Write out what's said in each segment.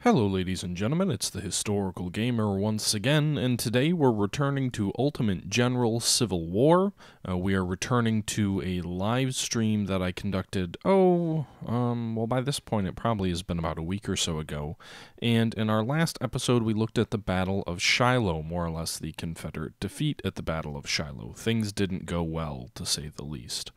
Hello, ladies and gentlemen, it's the Historical Gamer once again, and today we're returning to Ultimate General Civil War. Uh, we are returning to a live stream that I conducted, oh, um, well, by this point it probably has been about a week or so ago. And in our last episode, we looked at the Battle of Shiloh, more or less the Confederate defeat at the Battle of Shiloh. Things didn't go well, to say the least.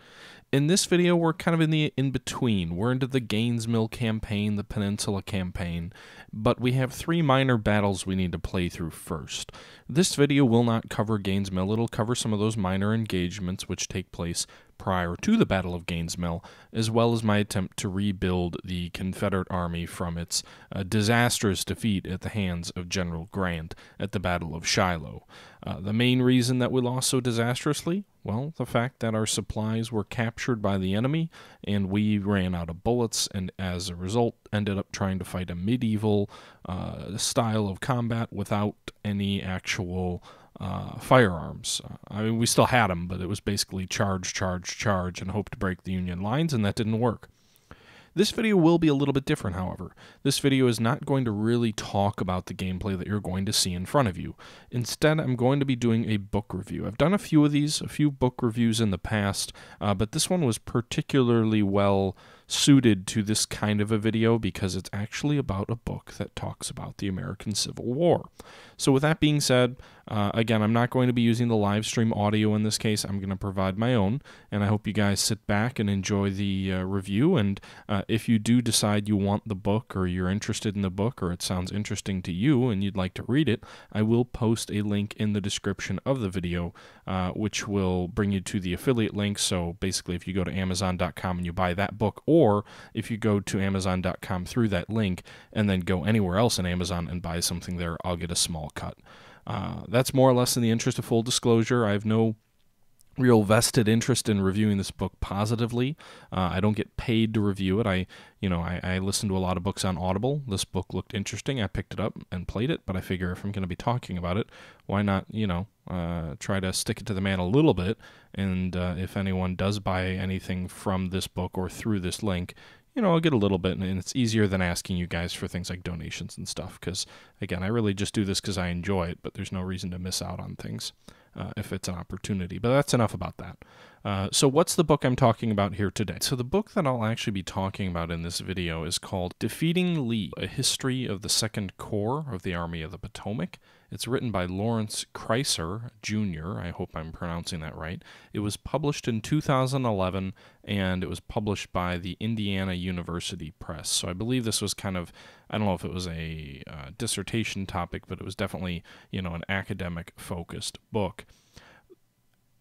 In this video, we're kind of in the in between. We're into the Gaines Mill campaign, the Peninsula campaign, but we have three minor battles we need to play through first. This video will not cover Gaines Mill, it'll cover some of those minor engagements which take place prior to the Battle of Gaines Mill, as well as my attempt to rebuild the Confederate Army from its uh, disastrous defeat at the hands of General Grant at the Battle of Shiloh. Uh, the main reason that we lost so disastrously? Well, the fact that our supplies were captured by the enemy and we ran out of bullets, and as a result, ended up trying to fight a medieval uh, style of combat without any actual uh, firearms. Uh, I mean, we still had them, but it was basically charge, charge, charge, and hope to break the Union lines, and that didn't work. This video will be a little bit different, however. This video is not going to really talk about the gameplay that you're going to see in front of you. Instead, I'm going to be doing a book review. I've done a few of these, a few book reviews in the past, uh, but this one was particularly well suited to this kind of a video because it's actually about a book that talks about the American Civil War. So, with that being said, uh, again, I'm not going to be using the live stream audio in this case. I'm going to provide my own, and I hope you guys sit back and enjoy the uh, review. And uh, if you do decide you want the book, or you're interested in the book, or it sounds interesting to you and you'd like to read it, I will post a link in the description of the video, uh, which will bring you to the affiliate link. So, basically, if you go to Amazon.com and you buy that book, or if you go to Amazon.com through that link and then go anywhere else in Amazon and buy something there, I'll get a small cut. Uh, that's more or less in the interest of full disclosure. I have no real vested interest in reviewing this book positively. Uh, I don't get paid to review it. I, you know, I, I, listen to a lot of books on Audible. This book looked interesting. I picked it up and played it. But I figure if I'm going to be talking about it, why not, you know, uh, try to stick it to the man a little bit. And uh, if anyone does buy anything from this book or through this link, you know, I'll get a little bit, and it's easier than asking you guys for things like donations and stuff. Because again, I really just do this because I enjoy it, but there's no reason to miss out on things uh, if it's an opportunity. But that's enough about that. Uh, so, what's the book I'm talking about here today? So, the book that I'll actually be talking about in this video is called Defeating Lee A History of the Second Corps of the Army of the Potomac. It's written by Lawrence Kreiser Jr. I hope I'm pronouncing that right. It was published in 2011 and it was published by the Indiana University Press. So, I believe this was kind of, I don't know if it was a uh, dissertation topic, but it was definitely, you know, an academic focused book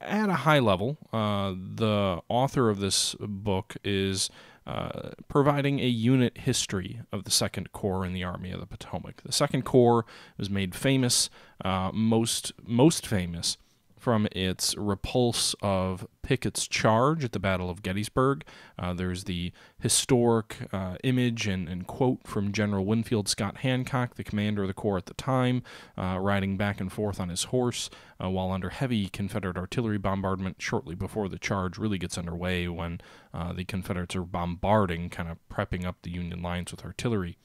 at a high level, uh, the author of this book is uh, providing a unit history of the Second Corps in the Army of the Potomac. The Second Corps was made famous, uh, most most famous from its repulse of Pickett's charge at the Battle of Gettysburg. Uh, there's the historic uh, image and, and, quote from General Winfield Scott Hancock, the commander of the Corps at the time, uh, riding back and forth on his horse uh, while under heavy Confederate artillery bombardment shortly before the charge really gets underway when uh, the Confederates are bombarding, kind of prepping up the Union lines with artillery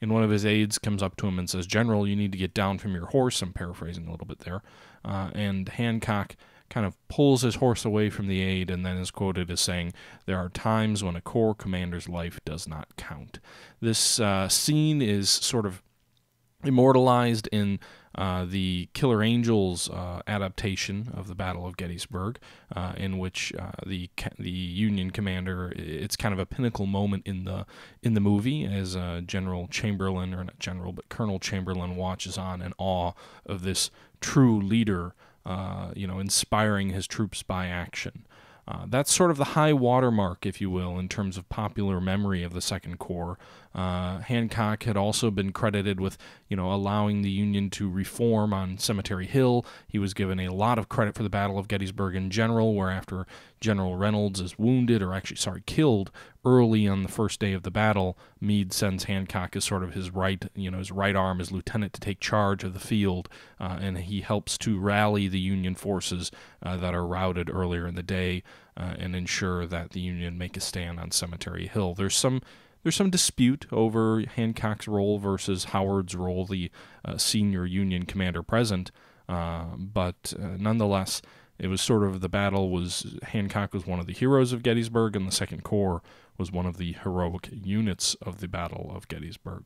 and one of his aides comes up to him and says, General, you need to get down from your horse. I'm paraphrasing a little bit there. Uh, and Hancock kind of pulls his horse away from the aide and then is quoted as saying, There are times when a Corps commander's life does not count. This uh, scene is sort of immortalized in uh, the Killer Angels uh, adaptation of the Battle of Gettysburg, uh, in which uh, the the Union commander it's kind of a pinnacle moment in the in the movie as General Chamberlain or not General but Colonel Chamberlain watches on in awe of this true leader, you know, inspiring his troops by action. Uh, that's sort of the high watermark, if you will, in terms of popular memory of the Second Corps. Uh, Hancock had also been credited with, you know, allowing the Union to reform on Cemetery Hill. He was given a lot of credit for the Battle of Gettysburg in general, where after General Reynolds is wounded, or actually, sorry, killed early on the first day of the battle, Meade sends Hancock as sort of his right, you know, his right arm, his lieutenant, to take charge of the field, uh, and he helps to rally the Union forces uh, that are routed earlier in the day uh, and ensure that the Union make a stand on Cemetery Hill. There's some there's some dispute over Hancock's role versus Howard's role, the uh, senior Union commander present. Uh, but uh, nonetheless, it was sort of the battle was Hancock was one of the heroes of Gettysburg, and the Second Corps was one of the heroic units of the Battle of Gettysburg.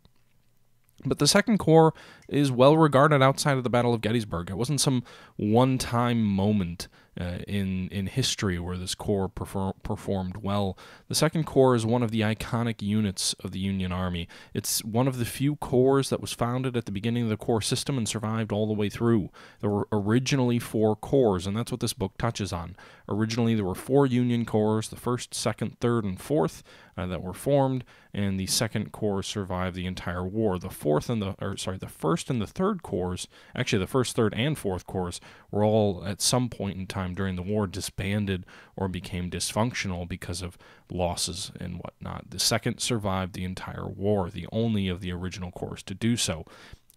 But the Second Corps is well regarded outside of the Battle of Gettysburg. It wasn't some one time moment uh, in in history where this corps perform, performed well. The Second Corps is one of the iconic units of the Union Army. It's one of the few corps that was founded at the beginning of the corps system and survived all the way through. There were originally four corps, and that's what this book touches on. Originally, there were four Union corps: the first, second, third, and fourth uh, that were formed, and the Second Corps survived the entire war. The fourth and the or sorry, the first and the third corps, actually the first, third, and fourth corps, were all at some point in time time during the war disbanded or became dysfunctional because of losses and whatnot. The second survived the entire war, the only of the original corps to do so.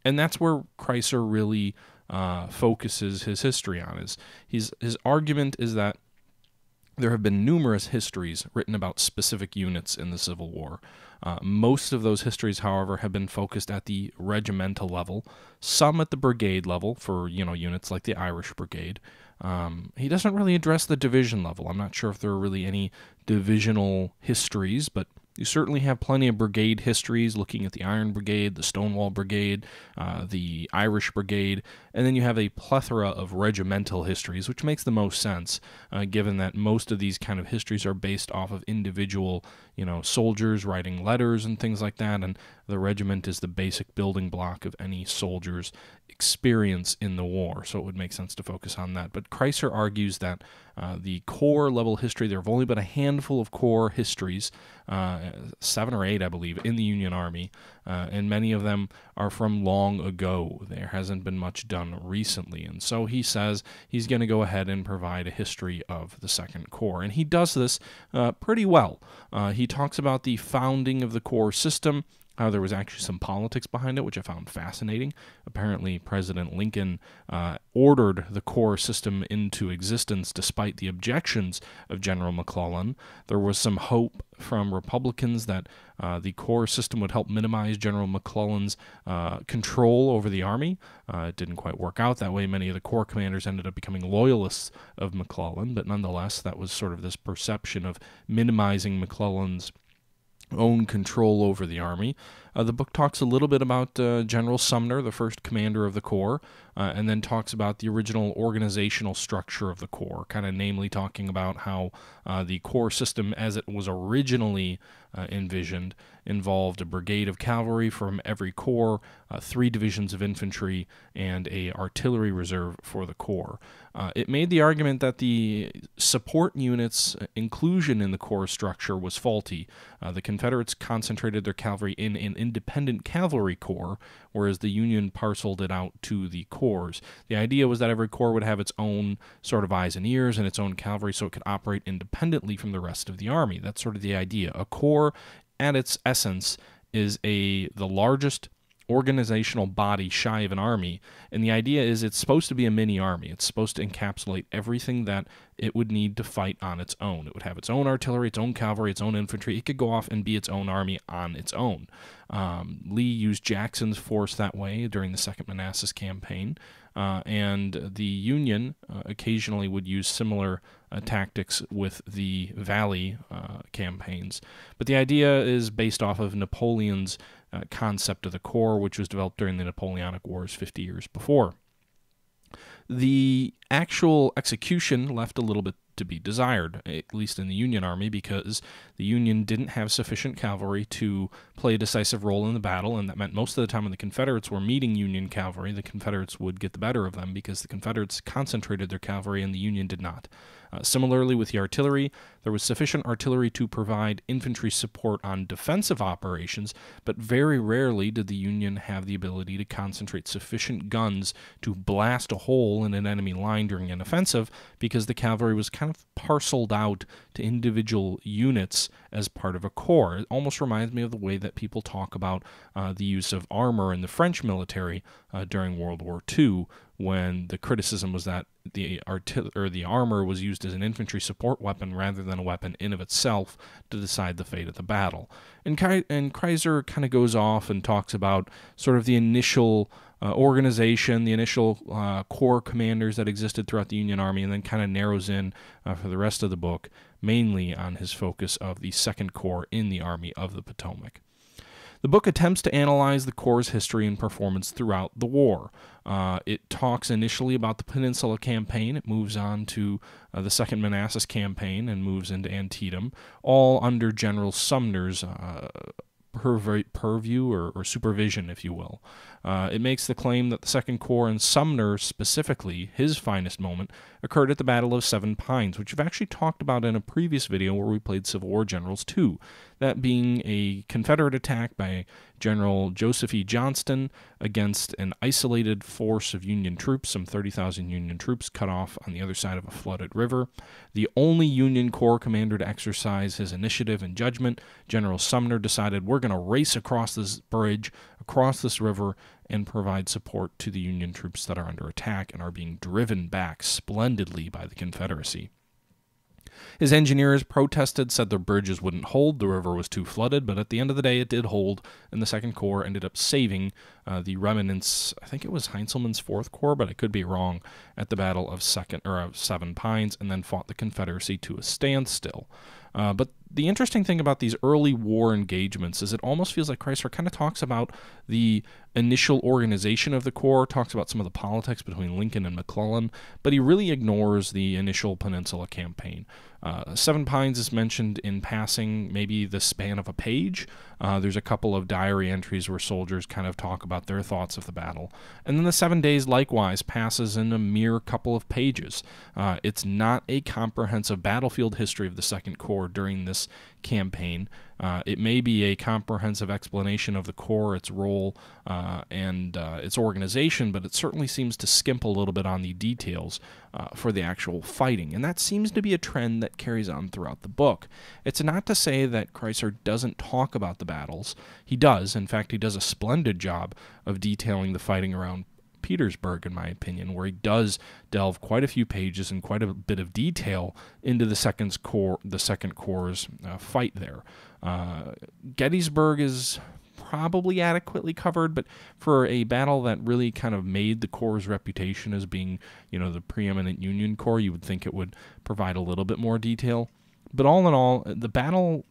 And that's where Kreiser really uh, focuses his history on. Is his his argument is that there have been numerous histories written about specific units in the Civil War. Uh, most of those histories, however, have been focused at the regimental level, some at the brigade level for you know units like the Irish Brigade, um, he doesn't really address the division level. I'm not sure if there are really any divisional histories, but you certainly have plenty of brigade histories looking at the Iron Brigade, the Stonewall Brigade, uh, the Irish Brigade, and then you have a plethora of regimental histories, which makes the most sense, uh, given that most of these kind of histories are based off of individual, you know, soldiers writing letters and things like that, and the regiment is the basic building block of any soldier's experience in the war, so it would make sense to focus on that. But Kreiser argues that uh, the corps level history, there have only been a handful of corps histories, uh, seven or eight, I believe, in the Union Army, uh, and many of them are from long ago. There hasn't been much done recently, and so he says he's going to go ahead and provide a history of the Second Corps, and he does this uh, pretty well. Uh, he talks about the founding of the corps system. Uh, there was actually some politics behind it, which I found fascinating. Apparently, President Lincoln uh, ordered the corps system into existence despite the objections of General McClellan. There was some hope from Republicans that uh, the corps system would help minimize General McClellan's uh, control over the army. Uh, it didn't quite work out that way. Many of the corps commanders ended up becoming loyalists of McClellan, but nonetheless, that was sort of this perception of minimizing McClellan's own control over the army. Uh, the book talks a little bit about uh, General Sumner, the first commander of the Corps, uh, and then talks about the original organizational structure of the Corps, kind of namely talking about how uh, the Corps system, as it was originally uh, envisioned, involved a brigade of cavalry from every corps, uh, three divisions of infantry, and a artillery reserve for the corps. it made the argument that the support units' inclusion in the corps structure was faulty. the Confederates concentrated their cavalry in an independent cavalry corps, whereas the Union parceled it out to the corps. The idea was that every corps would have its own sort of eyes and ears and its own cavalry so it could operate independently from the rest of the army. That's sort of the idea. A corps, at its essence, is a the largest organizational body shy of an army. And the idea is it's supposed to be a mini army. It's supposed to encapsulate everything that it would need to fight on its own. It would have its own artillery, its own cavalry, its own infantry. It could go off and be its own army on its own. Um, Lee used Jackson's force that way during the Second Manassas campaign. Uh, and the Union uh, occasionally would use similar uh, tactics with the Valley uh, campaigns. But the idea is based off of Napoleon's uh, concept of the Corps, which was developed during the Napoleonic Wars 50 years before. The actual execution left a little bit to be desired, at least in the Union Army, because the Union didn't have sufficient cavalry to play a decisive role in the battle, and that meant most of the time when the Confederates were meeting Union cavalry, the Confederates would get the better of them because the Confederates concentrated their cavalry and the Union did not. Uh, similarly, with the artillery, there was sufficient artillery to provide infantry support on defensive operations, but very rarely did the Union have the ability to concentrate sufficient guns to blast a hole in an enemy line during an offensive because the cavalry was kind of parceled out to individual units as part of a corps. It almost reminds me of the way that people talk about uh, the use of armor in the French military uh, during World War II, when the criticism was that the artil- or the armor was used as an infantry support weapon rather than a weapon in of itself to decide the fate of the battle. And and Kreiser kind of goes off and talks about sort of the initial uh, organization, the initial uh, corps commanders that existed throughout the Union Army, and then kind of narrows in uh, for the rest of the book mainly on his focus of the Second Corps in the Army of the Potomac. The book attempts to analyze the Corps' history and performance throughout the war. Uh, it talks initially about the Peninsula Campaign. It moves on to uh, the Second Manassas Campaign and moves into Antietam, all under General Sumner's uh, purview or, or, supervision, if you will. Uh, it makes the claim that the Second Corps and Sumner specifically, his finest moment, occurred at the Battle of Seven Pines, which we've actually talked about in a previous video where we played Civil War Generals 2. That being a Confederate attack by General Joseph E. Johnston against an isolated force of Union troops, some 30,000 Union troops cut off on the other side of a flooded river. The only Union Corps commander to exercise his initiative and judgment, General Sumner decided we're going to race across this bridge, across this river, and provide support to the Union troops that are under attack and are being driven back splendidly by the Confederacy. His engineers protested, said the bridges wouldn't hold, the river was too flooded, but at the end of the day it did hold, and the Second Corps ended up saving uh, the remnants. I think it was Heintzelman's Fourth Corps, but I could be wrong. At the Battle of Second or of Seven Pines, and then fought the Confederacy to a standstill. Uh, but the interesting thing about these early war engagements is it almost feels like Kreiser kind of talks about the initial organization of the Corps, talks about some of the politics between Lincoln and McClellan, but he really ignores the initial Peninsula campaign. Uh, Seven Pines is mentioned in passing, maybe the span of a page. Uh, there's a couple of diary entries where soldiers kind of talk about their thoughts of the battle. And then the Seven Days likewise passes in a mere couple of pages. Uh, it's not a comprehensive battlefield history of the Second Corps during this campaign. Uh, it may be a comprehensive explanation of the Corps, its role, uh, and uh, its organization, but it certainly seems to skimp a little bit on the details uh, for the actual fighting. And that seems to be a trend that carries on throughout the book. It's not to say that Kreiser doesn't talk about the battles. He does. In fact, he does a splendid job of detailing the fighting around Petersburg, in my opinion, where he does delve quite a few pages and quite a bit of detail into the second corps, the second corps' uh, fight there. Uh, Gettysburg is probably adequately covered, but for a battle that really kind of made the Corps' reputation as being, you know, the preeminent Union Corps, you would think it would provide a little bit more detail. But all in all, the battle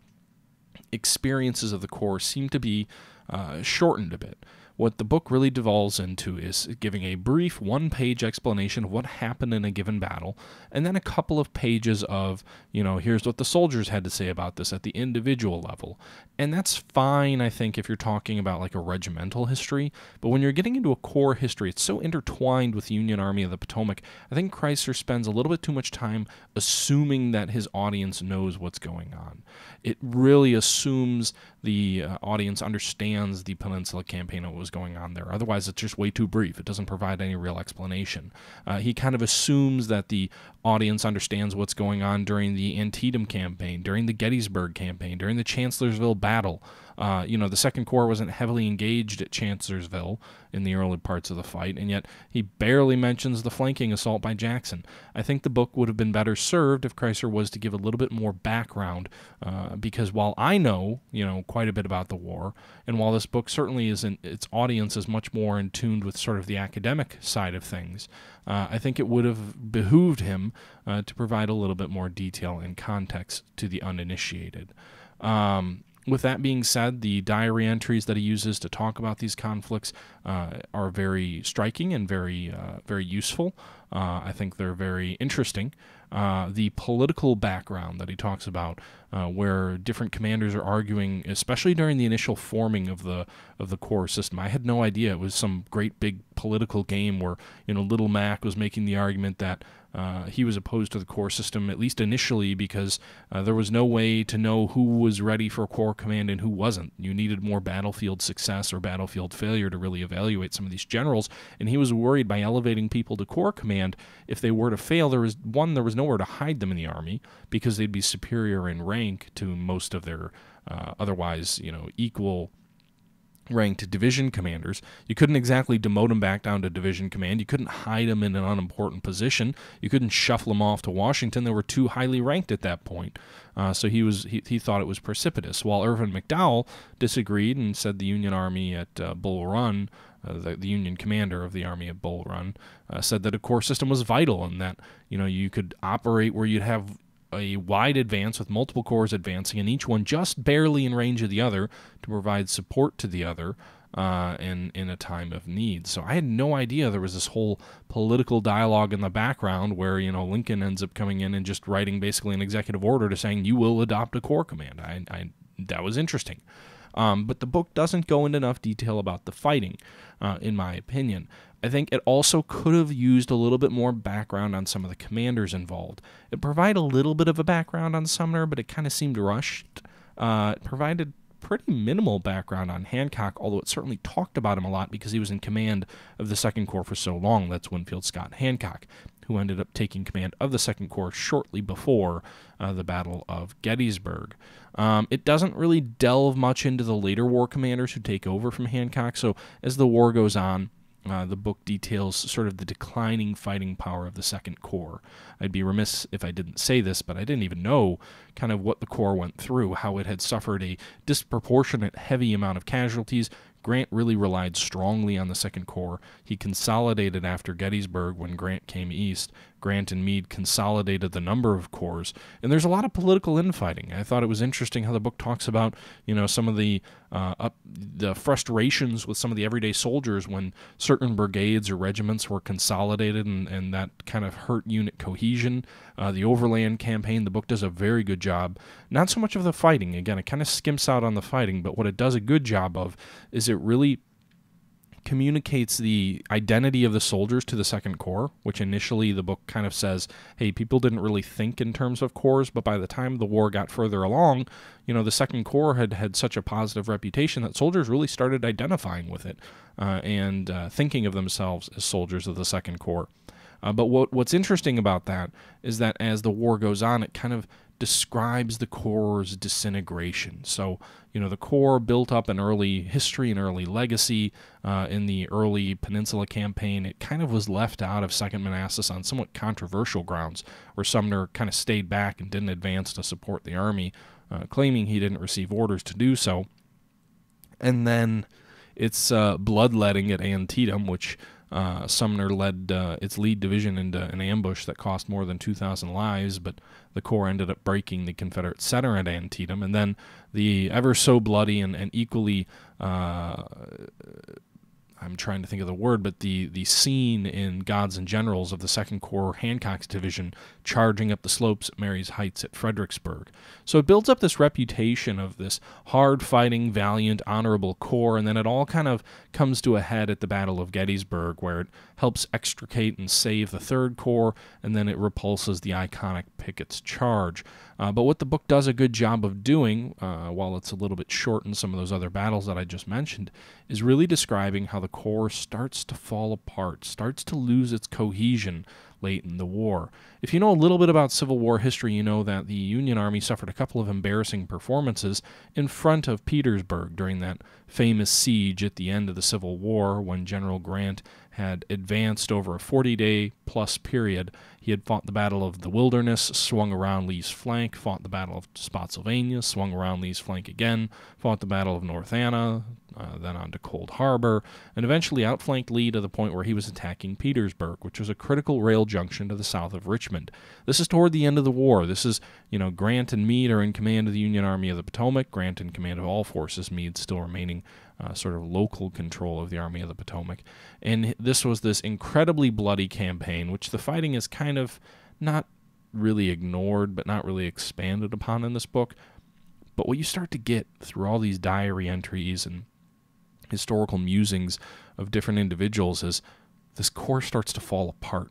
experiences of the Corps seem to be uh, shortened a bit. What the book really devolves into is giving a brief one page explanation of what happened in a given battle, and then a couple of pages of, you know, here's what the soldiers had to say about this at the individual level. And that's fine, I think, if you're talking about like a regimental history, but when you're getting into a corps history, it's so intertwined with the Union Army of the Potomac. I think Kreiser spends a little bit too much time assuming that his audience knows what's going on. It really assumes the uh, audience understands the Peninsula Campaign and what was going on there. Otherwise, it's just way too brief. It doesn't provide any real explanation. Uh, he kind of assumes that the audience understands what's going on during the Antietam campaign, during the Gettysburg campaign, during the Chancellorsville battle. Uh, you know, the Second Corps wasn't heavily engaged at Chancellorsville in the early parts of the fight, and yet he barely mentions the flanking assault by Jackson. I think the book would have been better served if Kreiser was to give a little bit more background, uh, because while I know, you know, quite a bit about the war, and while this book certainly isn't, its audience is much more in tune with sort of the academic side of things, uh, I think it would have behooved him uh, to provide a little bit more detail and context to the uninitiated. Um, with that being said, the diary entries that he uses to talk about these conflicts uh, are very striking and very, uh, very useful. Uh, I think they're very interesting. Uh, the political background that he talks about, uh, where different commanders are arguing, especially during the initial forming of the of the Corps system. I had no idea it was some great big political game where you know Little Mac was making the argument that uh, he was opposed to the Corps system, at least initially, because uh, there was no way to know who was ready for Corps command and who wasn't. You needed more battlefield success or battlefield failure to really evaluate some of these generals, and he was worried by elevating people to Corps command, if they were to fail, there was one, there was nowhere to hide them in the army because they'd be superior in rank to most of their uh, otherwise, you know, equal ranked division commanders. You couldn't exactly demote them back down to division command. You couldn't hide them in an unimportant position. You couldn't shuffle them off to Washington. They were too highly ranked at that point. Uh, so he was he, he thought it was precipitous. While Irvin McDowell disagreed and said the Union Army at uh, Bull Run. Uh, the, the, Union commander of the Army of Bull Run uh, said that a corps system was vital and that you know you could operate where you'd have a wide advance with multiple corps advancing, and each one just barely in range of the other to provide support to the other uh, in in a time of need. So I had no idea there was this whole political dialogue in the background where you know Lincoln ends up coming in and just writing basically an executive order to saying you will adopt a corps command. I, I that was interesting. Um, but the book doesn't go into enough detail about the fighting, uh, in my opinion. I think it also could have used a little bit more background on some of the commanders involved. It provided a little bit of a background on Sumner, but it kind of seemed rushed. Uh, it provided pretty minimal background on Hancock, although it certainly talked about him a lot because he was in command of the Second Corps for so long. That's Winfield Scott Hancock, who ended up taking command of the Second Corps shortly before uh, the Battle of Gettysburg. Um, it doesn't really delve much into the later war commanders who take over from Hancock, so as the war goes on, uh, the book details sort of the declining fighting power of the Second Corps. I'd be remiss if I didn't say this, but I didn't even know kind of what the Corps went through, how it had suffered a disproportionate heavy amount of casualties, Grant really relied strongly on the Second Corps. He consolidated after Gettysburg when Grant came east. Grant and Meade consolidated the number of corps, and there's a lot of political infighting. I thought it was interesting how the book talks about, you know, some of the uh, up, the frustrations with some of the everyday soldiers when certain brigades or regiments were consolidated, and, and that kind of hurt unit cohesion. Uh, the Overland campaign, the book does a very good job. Not so much of the fighting. Again, it kind of skimps out on the fighting, but what it does a good job of is it really communicates the identity of the soldiers to the Second Corps, which initially the book kind of says, hey, people didn't really think in terms of corps, but by the time the war got further along, you know, the Second Corps had had such a positive reputation that soldiers really started identifying with it uh, and uh, thinking of themselves as soldiers of the Second Corps. Uh, but what, what's interesting about that is that as the war goes on, it kind of describes the Corps' disintegration. So, you know, the Corps built up an early history and early legacy uh, in the early Peninsula campaign. It kind of was left out of Second Manassas on somewhat controversial grounds, where Sumner kind of stayed back and didn't advance to support the Army, uh, claiming he didn't receive orders to do so. And then it's uh, bloodletting at Antietam, which uh, Sumner led uh, its lead division into an ambush that cost more than 2,000 lives, but the Corps ended up breaking the Confederate center at Antietam. And then the ever so bloody and, and equally uh, I'm trying to think of the word, but the the scene in Gods and Generals of the Second Corps Hancock's division charging up the slopes at Marye's Heights at Fredericksburg. So it builds up this reputation of this hard fighting, valiant, honorable corps, and then it all kind of comes to a head at the Battle of Gettysburg, where it helps extricate and save the Third Corps, and then it repulses the iconic Pickett's charge. Uh, but what the book does a good job of doing, uh, while it's a little bit short in some of those other battles that I just mentioned, is really describing how the Corps starts to fall apart, starts to lose its cohesion late in the war. If you know a little bit about Civil War history, you know that the Union Army suffered a couple of embarrassing performances in front of Petersburg during that famous siege at the end of the Civil War when General Grant had advanced over a 40 day plus period. He had fought the Battle of the Wilderness, swung around Lee's flank, fought the Battle of Spotsylvania, swung around Lee's flank again, fought the Battle of North Anna, uh, then on to Cold Harbor, and eventually outflanked Lee to the point where he was attacking Petersburg, which was a critical rail junction to the south of Richmond. This is toward the end of the war. This is, you know, Grant and Meade are in command of the Union Army of the Potomac, Grant in command of all forces, Meade still remaining uh, sort of local control of the Army of the Potomac. And this was this incredibly bloody campaign, which the fighting is kind of not really ignored, but not really expanded upon in this book. But what you start to get through all these diary entries and historical musings of different individuals is this corps starts to fall apart.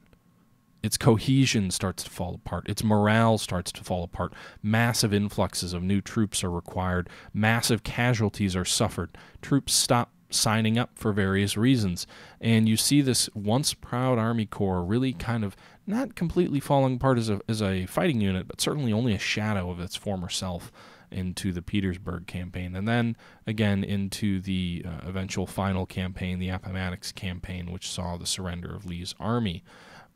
Its cohesion starts to fall apart. Its morale starts to fall apart. Massive influxes of new troops are required. Massive casualties are suffered. Troops stop signing up for various reasons. And you see this once proud Army Corps really kind of not completely falling apart as a, as a fighting unit, but certainly only a shadow of its former self into the Petersburg campaign, and then again into the uh, eventual final campaign, the Appomattox campaign, which saw the surrender of Lee's army.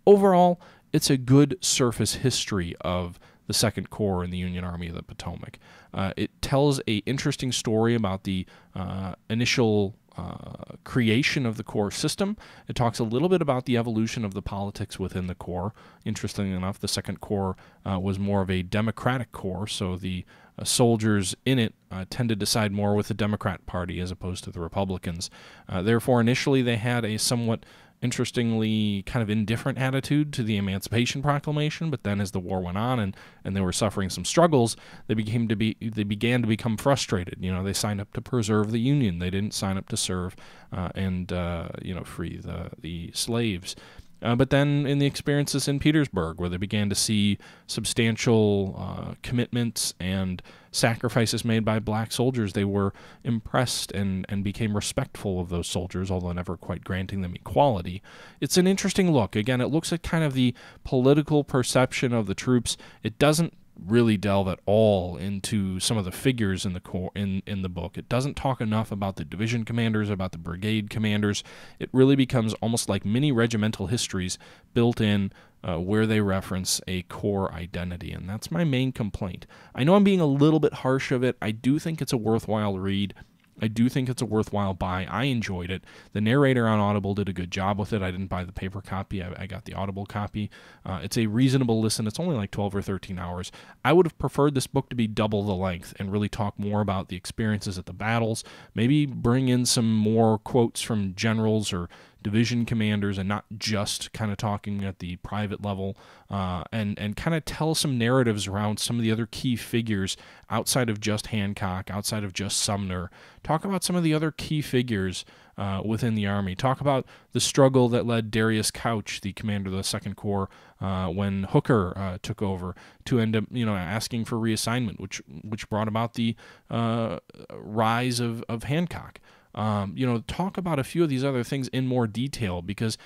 Overall, it's a good surface history of the Second Corps in the Union Army of the Potomac. Uh, it tells a interesting story about the uh, initial uh, creation of the Corps system. It talks a little bit about the evolution of the politics within the Corps. Interestingly enough, the Second Corps uh, was more of a Democratic Corps, so the uh, soldiers in it uh, tended to side more with the Democrat Party as opposed to the Republicans. Uh, therefore, initially they had a somewhat interestingly kind of indifferent attitude to the Emancipation Proclamation, but then as the war went on and, and they were suffering some struggles, they became to be they began to become frustrated. You know, they signed up to preserve the Union. They didn't sign up to serve uh, and uh, you know free the the slaves. Uh, but then in the experiences in Petersburg, where they began to see substantial uh, commitments and sacrifices made by black soldiers, they were impressed and, and became respectful of those soldiers, although never quite granting them equality. It's an interesting look. Again, it looks at kind of the political perception of the troops. It doesn't really delve at all into some of the figures in the corps in in the book. It doesn't talk enough about the division commanders, about the brigade commanders. It really becomes almost like mini regimental histories built in uh, where they reference a corps identity, and that's my main complaint. I know I'm being a little bit harsh of it. I do think it's a worthwhile read. I do think it's a worthwhile buy. I enjoyed it. The narrator on Audible did a good job with it. I didn't buy the paper copy, I, I got the Audible copy. Uh, it's a reasonable listen. It's only like 12 or 13 hours. I would have preferred this book to be double the length and really talk more about the experiences at the battles, maybe bring in some more quotes from generals or division commanders and not just kind of talking at the private level uh, and and kind of tell some narratives around some of the other key figures outside of just Hancock, outside of just Sumner. Talk about some of the other key figures uh, within the Army. Talk about the struggle that led Darius Couch, the commander of the Second Corps, uh, when Hooker uh, took over, to end up, you know, asking for reassignment, which which brought about the uh, rise of of Hancock. Um, you know, talk about a few of these other things in more detail because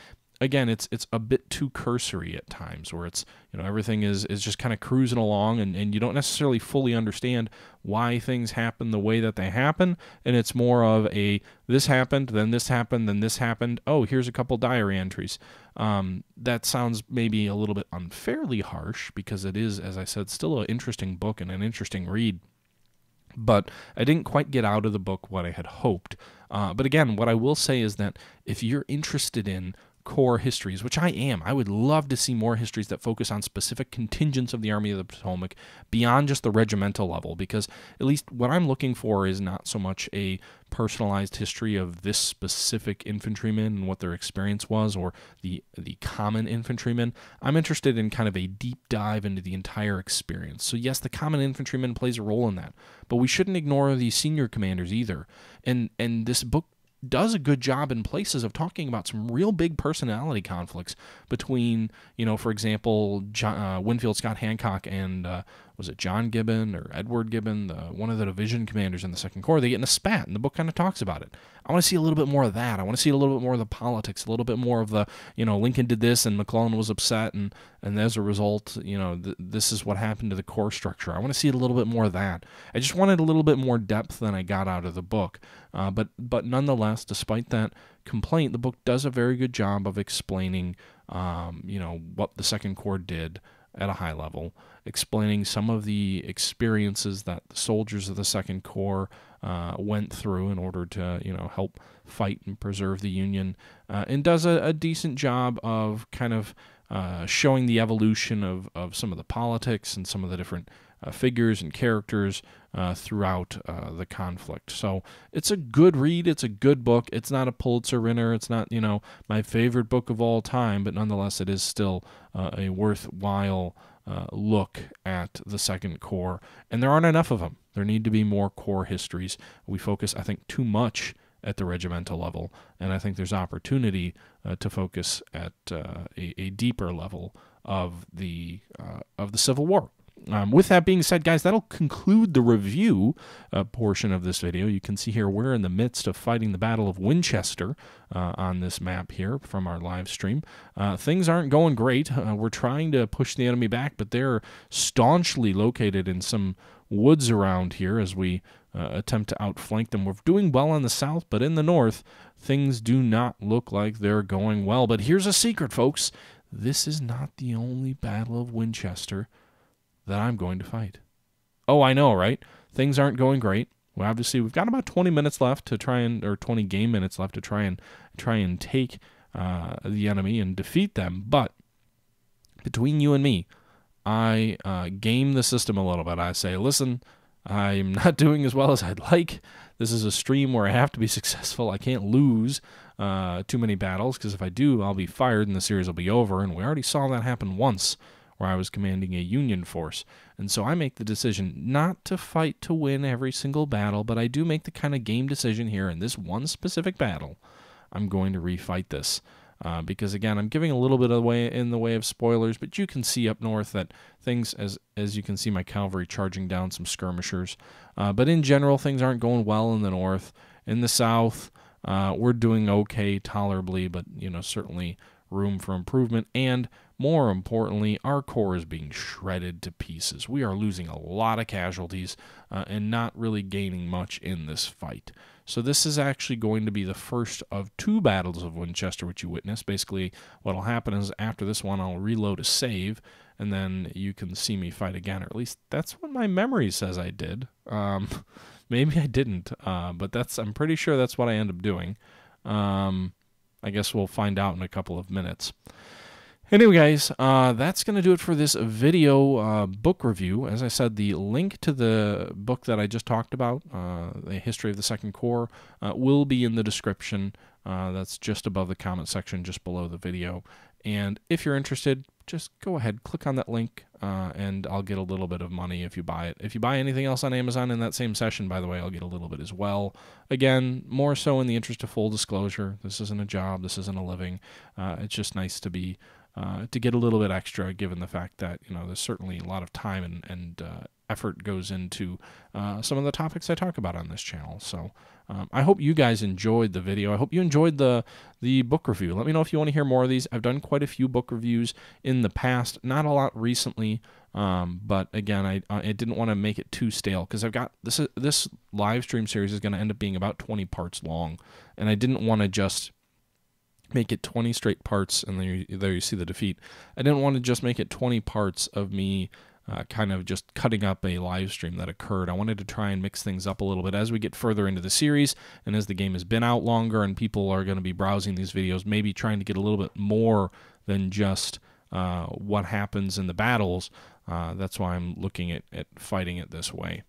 again, it's it's a bit too cursory at times where it's you know everything is is just kind of cruising along and, and you don't necessarily fully understand why things happen the way that they happen. And it's more of a this happened then this happened then this happened. Oh here's a couple diary entries. Um, that sounds maybe a little bit unfairly harsh because it is as i said still an interesting book and an interesting read but I didn't quite get out of the book what I had hoped. Uh, but again, what I will say is that if you're interested in Corps histories, which I am. I would love to see more histories that focus on specific contingents of the Army of the Potomac beyond just the regimental level, because at least what I'm looking for is not so much a personalized history of this specific infantryman and what their experience was, or the the common infantryman. I'm interested in kind of a deep dive into the entire experience. So yes, the common infantryman plays a role in that, but we shouldn't ignore the senior commanders either. And and this book does a good job in places of talking about some real big personality conflicts between, you know, for example, John, uh, Winfield Scott Hancock and uh, was it John Gibbon or Edward Gibbon, the, one of the division commanders in the Second Corps. They get in a spat, and the book kind of talks about it. I want to see a little bit more of that. I want to see a little bit more of the politics, a little bit more of the, you know, Lincoln did this and McClellan was upset, and and as a result, you know, th- this is what happened to the Corps structure. I want to see a little bit more of that. I just wanted a little bit more depth than I got out of the book. Uh, but but nonetheless, despite that complaint, the book does a very good job of explaining, um, you know, what the Second Corps did at a high level, explaining some of the experiences that the soldiers of the Second Corps uh, went through in order to, you know, help fight and preserve the Union, uh, and does a, a, decent job of kind of uh, showing the evolution of, of some of the politics and some of the different uh, figures and characters uh, throughout uh, the conflict. So it's a good read. It's a good book. It's not a Pulitzer winner. It's not, you know, my favorite book of all time, but nonetheless, it is still uh, a worthwhile uh, look at the Second Corps. And there aren't enough of them. There need to be more Corps histories. We focus, I think, too much at the regimental level, and I think there's opportunity uh, to focus at a, a, deeper level of the of the Civil War. Um, with that being said, guys, that'll conclude the review uh, portion of this video. You can see here we're in the midst of fighting the Battle of Winchester uh, on this map here from our live stream. Uh, things aren't going great. Uh, we're trying to push the enemy back, but they're staunchly located in some woods around here as we uh, attempt to outflank them. We're doing well in the south, but in the north, things do not look like they're going well. But here's a secret, folks this is not the only Battle of Winchester that I'm going to fight. Oh, I know, right? Things aren't going great. Well, obviously, we've got about 20 minutes left to try and, or 20 game minutes left to try and try and take uh, the enemy and defeat them. But between you and me, I uh, game the system a little bit. I say, listen, I'm not doing as well as I'd like. This is a stream where I have to be successful. I can't lose uh, too many battles because if I do, I'll be fired and the series will be over. And we already saw that happen once where I was commanding a Union force. And so I make the decision not to fight to win every single battle, but I do make the kind of game decision here in this one specific battle. I'm going to refight this. Uh, because again, I'm giving a little bit of way in the way of spoilers, but you can see up north that things, as as you can see, my cavalry charging down some skirmishers. Uh, but in general, things aren't going well in the north. In the south, uh, we're doing okay, tolerably, but you know certainly room for improvement. And more importantly, our corps is being shredded to pieces. We are losing a lot of casualties uh, and not really gaining much in this fight. So this is actually going to be the first of two battles of Winchester which you witness. Basically, what'll happen is after this one, I'll reload a save, and then you can see me fight again. Or at least that's what my memory says I did. Um, maybe I didn't, uh, but that's I'm pretty sure that's what I end up doing. Um, I guess we'll find out in a couple of minutes. Anyway, guys, uh, that's going to do it for this video uh, book review. As I said, the link to the book that I just talked about, uh, The History of the Second Corps, uh, will be in the description. Uh, that's just above the comment section, just below the video. And if you're interested, just go ahead, click on that link, uh, and I'll get a little bit of money if you buy it. If you buy anything else on Amazon in that same session, by the way, I'll get a little bit as well. Again, more so in the interest of full disclosure. This isn't a job, this isn't a living. It's just nice to be. Uh, to get a little bit extra, given the fact that you know there's certainly a lot of time and, and uh, effort goes into uh, some of the topics I talk about on this channel. So um, I hope you guys enjoyed the video. I hope you enjoyed the the book review. Let me know if you want to hear more of these. I've done quite a few book reviews in the past, not a lot recently. Um, but again, I I didn't want to make it too stale because I've got this this live stream series is going to end up being about 20 parts long, and I didn't want to just make it 20 straight parts and there you, there you see the defeat. I didn't want to just make it 20 parts of me uh, kind of just cutting up a live stream that occurred. I wanted to try and mix things up a little bit as we get further into the series and as the game has been out longer and people are going to be browsing these videos, maybe trying to get a little bit more than just uh, what happens in the battles. Uh, that's why I'm looking at, at fighting it this way.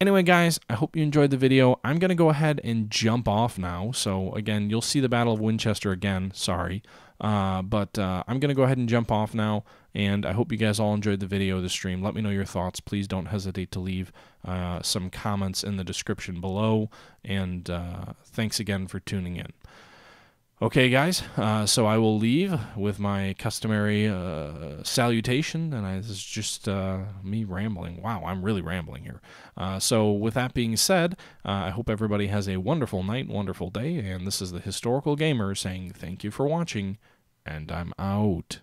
Anyway, guys, I hope you enjoyed the video. I'm going to go ahead and jump off now. So, again, you'll see the Battle of Winchester again. Sorry. Uh, but uh, I'm going to go ahead and jump off now. And I hope you guys all enjoyed the video, the stream. Let me know your thoughts. Please don't hesitate to leave uh, some comments in the description below. And uh, thanks again for tuning in. Okay, guys, uh, so I will leave with my customary uh, salutation, and I, this is just uh, me rambling. Wow, I'm really rambling here. Uh, so, with that being said, uh, I hope everybody has a wonderful night, wonderful day, and this is the Historical Gamer saying thank you for watching, and I'm out.